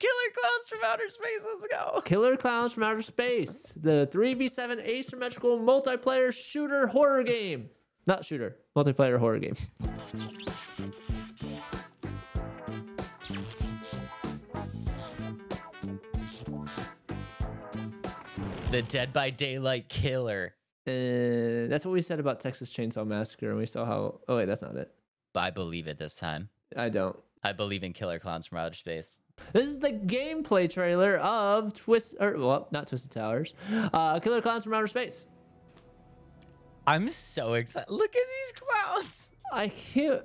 Killer Klowns from Outer Space. Let's go. Killer Klowns from Outer Space, the 3v7 asymmetrical multiplayer shooter horror game. Not shooter, multiplayer horror game. The Dead by Daylight killer. Uh, that's what we said about Texas Chainsaw Massacre, and we saw how. Oh wait, that's not it. But I believe it this time. I don't. I believe in Killer Klowns from Outer Space. This is the gameplay trailer of Twist, or well, not Twisted Towers, uh, Killer Klowns from Outer Space. I'm so excited. Look at these clowns. I can't.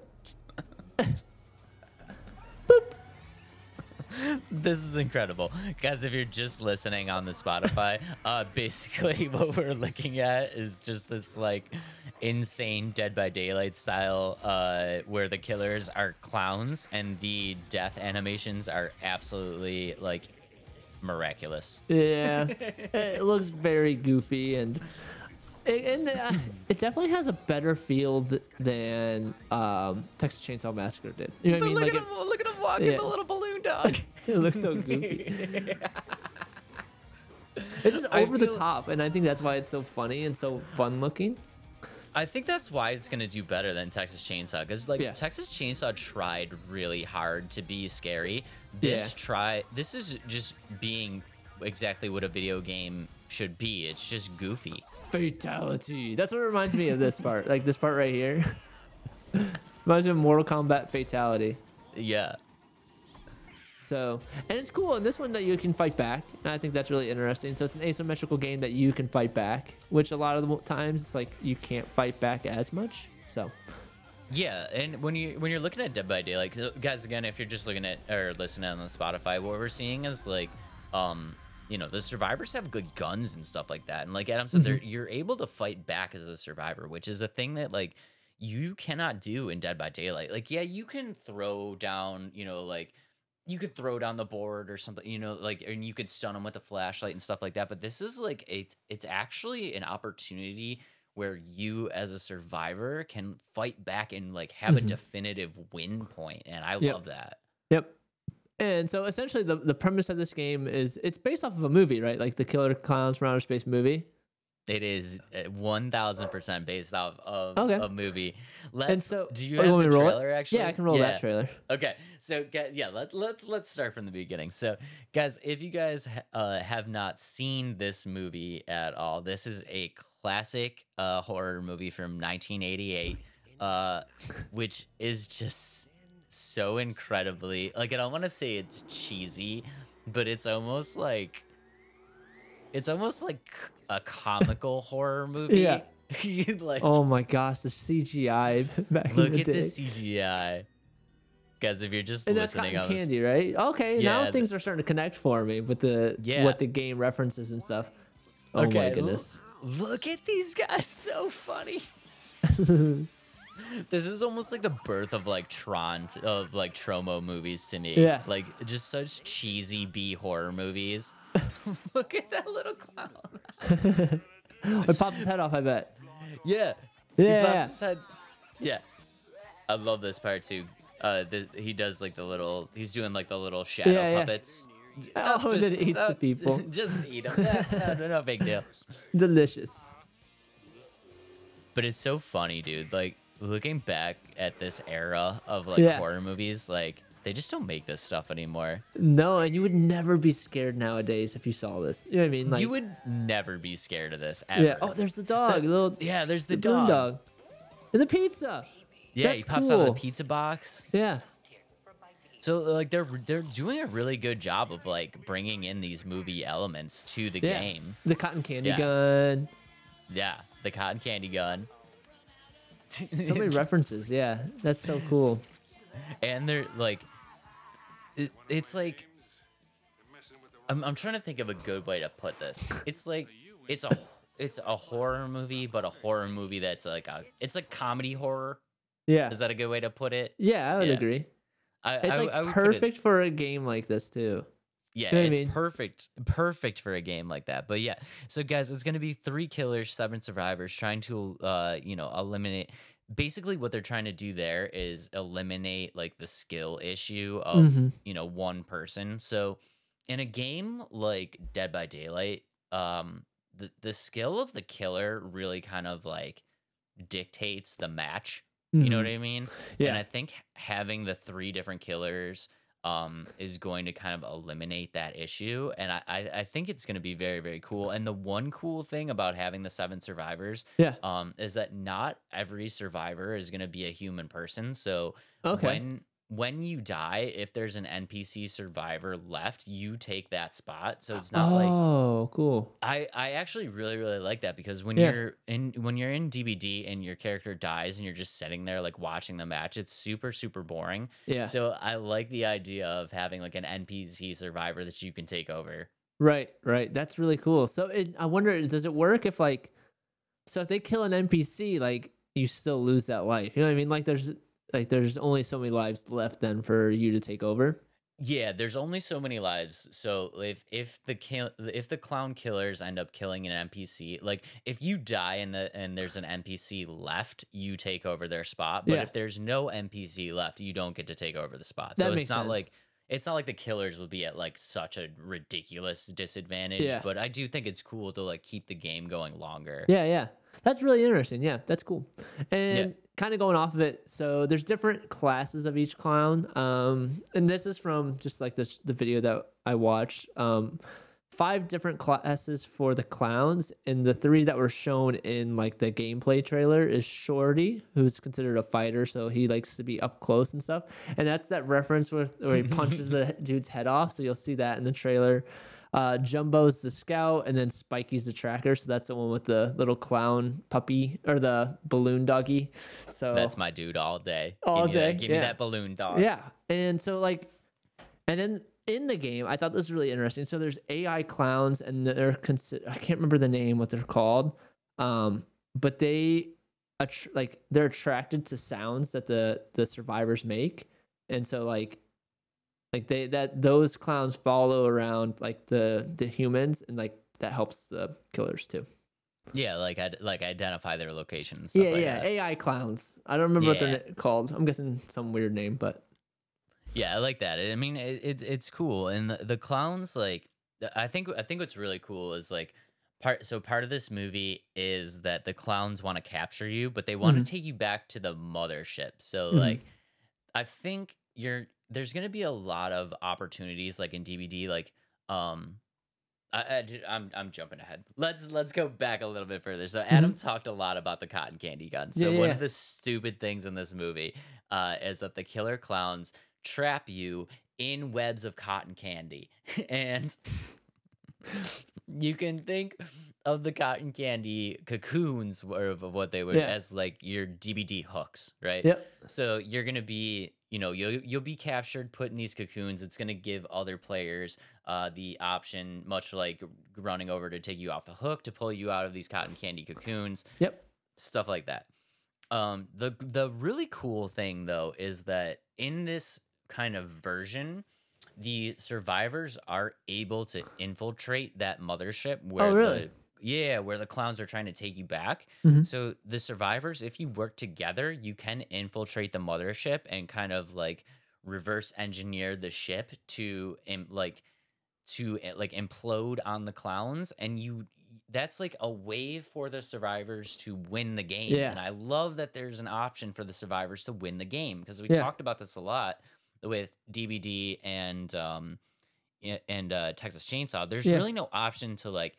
This is incredible. Guys, if you're just listening on the Spotify, uh basically what we're looking at is just this like insane Dead by Daylight style uh where the killers are clowns and the death animations are absolutely like miraculous. Yeah, it looks very goofy and and uh, it definitely has a better feel th- than um, Texas Chainsaw Massacre did. You know what I mean? look, Like at it, him, look at him walking yeah. the little balloon dog. it looks so goofy. It's just I over the top, and I think that's why it's so funny and so fun looking. I think that's why it's gonna do better than Texas Chainsaw, because like Yeah. Texas Chainsaw tried really hard to be scary. This Yeah. try this is just being exactly what a video game should be. It's just goofy. Fatality. That's what reminds me of this part. Like this part right here. reminds me of Mortal Kombat Fatality. Yeah. So, and it's cool And this one that you can fight back. And I think that's really interesting. So it's an asymmetrical game that you can fight back, which a lot of the times it's like you can't fight back as much. So, Yeah, and when you when you're looking at Dead by Daylight, 'cause, guys, again, if you're just looking at or listening on the Spotify, what we're seeing is like, um, you know, the survivors have good guns and stuff like that, and like Adam said, they're you're able to fight back as a survivor, which is a thing that like you cannot do in Dead by Daylight. Like, yeah, you can throw down, you know, like you could throw down the board or something, you know, like, and you could stun them with a flashlight and stuff like that. But this is like it's it's actually an opportunity where you as a survivor can fight back and like have a Mhm. definitive win point, and I Yep. love that. yep. And so essentially the, the premise of this game is it's based off of a movie, right? Like the Killer Klowns from Outer Space movie. It is one thousand percent based off of Okay. a movie. Let's. so- do you oh, have the me roll it? trailer? Actually, Yeah, I can roll that trailer. Okay, so yeah, let, let's let's start from the beginning. So, guys, if you guys uh, have not seen this movie at all, this is a classic uh, horror movie from 1988, uh, which is just so incredibly like I don't want to say it's cheesy, but it's almost like it's almost like a comical horror movie. Yeah. like Oh my gosh, the CGI back look in the at day. the CGI. Guys, if you're just and that's listening, cotton I was candy, right? Okay, Yeah, now th- things are starting to connect for me with the Yeah. what the game references and stuff. Oh my Okay, l- goodness. Look at these guys, so funny. this is almost like the birth of like Tron of like Troma movies to me. Yeah. Like just such cheesy B horror movies. Look at that little clown. it pops his head off, I bet. Yeah. Yeah, He yeah. pops his head. Yeah. I love this part too. Uh, the, he does like the little. He's doing like the little shadow Yeah, yeah. puppets. Oh, that it eats the people. Just eat them. no, no, no big deal. Delicious. But it's so funny, dude. Like looking back at this era of like Yeah. horror movies, like they just don't make this stuff anymore. No, and you would never be scared nowadays if you saw this. You know what I mean? Like you would never be scared of this ever. Yeah. Oh, there's the dog. The little yeah. There's the, the dog. dog. And the pizza. Yeah, That's he pops out of the pizza box. Yeah. So like they're they're doing a really good job of like bringing in these movie elements to the Yeah. game. The cotton candy Yeah. gun. Yeah, the cotton candy gun. So many references. Yeah. That's so cool. and they're like it, it's like I'm, I'm trying to think of a good way to put this it's like it's a it's a horror movie but a horror movie that's like a it's a comedy horror Yeah. is that a good way to put it Yeah, I would Yeah. agree. I, It's I- like I would put it- perfect for a game like this too. Yeah know what I it's mean? perfect perfect for a game like that but yeah so guys it's going to be three killers seven survivors trying to uh you know eliminate basically what they're trying to do there is eliminate like the skill issue of Mhm. you know one person. So in a game like Dead by Daylight, um, the the skill of the killer really kind of like dictates the match. You know what I mean? Mm-hmm. Yeah. And I think having the three different killers um, is going to kind of eliminate that issue. And I, I, I think it's going to be very, very cool. And the one cool thing about having the seven survivors Yeah. um, is that not every survivor is going to be a human person. So Okay. when when you die, if there's an NPC survivor left, you take that spot. So it's not like oh, cool. I, I actually really really like that because when Yeah. you're in when you're in DBD and your character dies and you're just sitting there like watching the match, it's super super boring. Yeah. So I like the idea of having like an NPC survivor that you can take over. Right, right. That's really cool. So it, I wonder, does it work if like, so if they kill an NPC, like you still lose that life? You know what I mean? Like there's like there's only so many lives left then for you to take over. Yeah, there's only so many lives. So if if the kill if the clown killers end up killing an NPC, like if you die and the and there's an NPC left, you take over their spot. But Yeah. if there's no NPC left, you don't get to take over the spot. That so it's not sense. like it's not like the killers would be at like such a ridiculous disadvantage. Yeah. But I do think it's cool to like keep the game going longer. Yeah, yeah. That's really interesting. Yeah, that's cool. And kind of going off of it, so there's different classes of each clown. Um, and this is from just like this the video that I watched. Um, five different classes for the clowns, and the three that were shown in like the gameplay trailer is Shorty, who's considered a fighter, so he likes to be up close and stuff. And that's that reference where, where he punches the dude's head off. So you'll see that in the trailer. Uh, Jumbo's the scout, and then Spiky's the tracker. So that's the one with the little clown puppy or the balloon doggy. So That's my dude all day. All give day, That, give me that balloon dog. yeah, and so like, and then in the game, I thought this was really interesting. So there's AI clowns, and they're consider I can't remember the name what they're called, um, but they like they're attracted to sounds that the the survivors make, and so like. Like they that those clowns follow around like the the humans and like that helps the killers too. Yeah, like I like identify their location and stuff Yeah, like yeah, that. AI clowns. I don't remember what they're called. I'm guessing some weird name, but Yeah, I like that. I mean, it, it it's cool, and the, the clowns like I think I think what's really cool is like part. So part of this movie is that the clowns want to capture you, but they want Mhm. to take you back to the mothership. So Mhm. like, I think you're there's gonna be a lot of opportunities like in DBD, like um. I, I I'm I'm jumping ahead. Let's let's go back a little bit further. So Adam talked a lot about the cotton candy gun. So Mm-hmm. Yeah, one yeah. of the stupid things in this movie uh, is that the killer clowns trap you in webs of cotton candy, and you can think of the cotton candy cocoons or of what they were Yeah. as like your DBD hooks, right? yep. So you're gonna be, you know, you'll you'll be captured, put in these cocoons. It's gonna give other players uh, the option, much like running over to take you off the hook to pull you out of these cotton candy cocoons, Yep. stuff like that. Um, the the really cool thing though is that in this kind of version, the survivors are able to infiltrate that mothership where Oh, really? the yeah, where the clowns are trying to take you back. Mhm. So the survivors, if you work together, you can infiltrate the mothership and kind of like reverse engineer the ship to im- like to eh, like implode on the clowns and you that's like a way for the survivors to win the game Yeah. and i love that there's an option for the survivors to win the game because we Yeah. talked about this a lot with dbd and um and uh texas chainsaw there's Yeah. really no option to like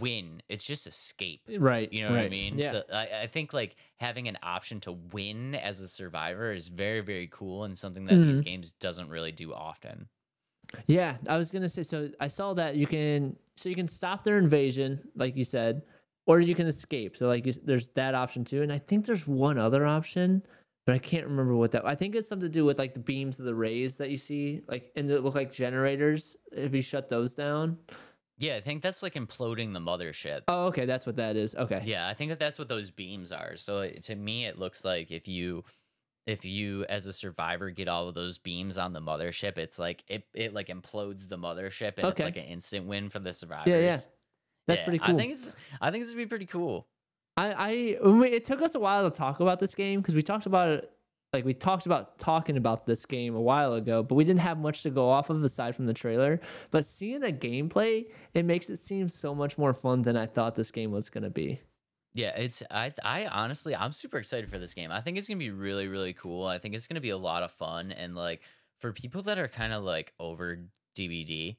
win it's just escape Right. you know what I mean? Yeah. So I, I think like having an option to win as a survivor is very, very cool and something that these Mhm. games doesn't really do often. Yeah, I was gonna say. So I saw that you can, so you can stop their invasion, like you said, or you can escape. So like, you, there's that option too, and I think there's one other option, but I can't remember what that. I think it's something to do with like the beams of the rays that you see, like, and they look like generators. If you shut those down. Yeah, I think that's like imploding the mothership. Oh, okay, that's what that is. Okay. Yeah, I think that that's what those beams are. So it, to me, it looks like if you if you as a survivor get all of those beams on the mothership, it's like it it like implodes the mothership and it's like an instant win for the survivors. yeah. yeah. That's Yeah, pretty cool. I think it's I think this would be pretty cool. I, I it took us a while to talk about this game because we talked about it like we talked about talking about this game a while ago, but we didn't have much to go off of aside from the trailer. But seeing the gameplay, it makes it seem so much more fun than I thought this game was gonna be. Yeah, it's I I honestly I'm super excited for this game. I think it's gonna be really really cool. I think it's gonna be a lot of fun and like for people that are kind of like over DBD,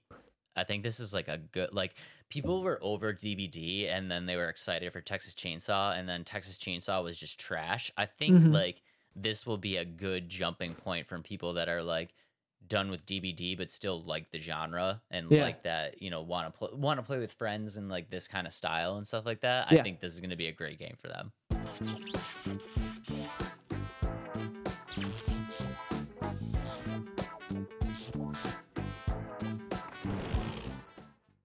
I think this is like a good like people were over DBD and then they were excited for Texas Chainsaw and then Texas Chainsaw was just trash. I think Mhm. like this will be a good jumping point from people that are like done with DBD but still like the genre and Yeah. like that, you know, want to play want to play with friends and like this kind of style and stuff like that. Yeah. I think this is going to be a great game for them.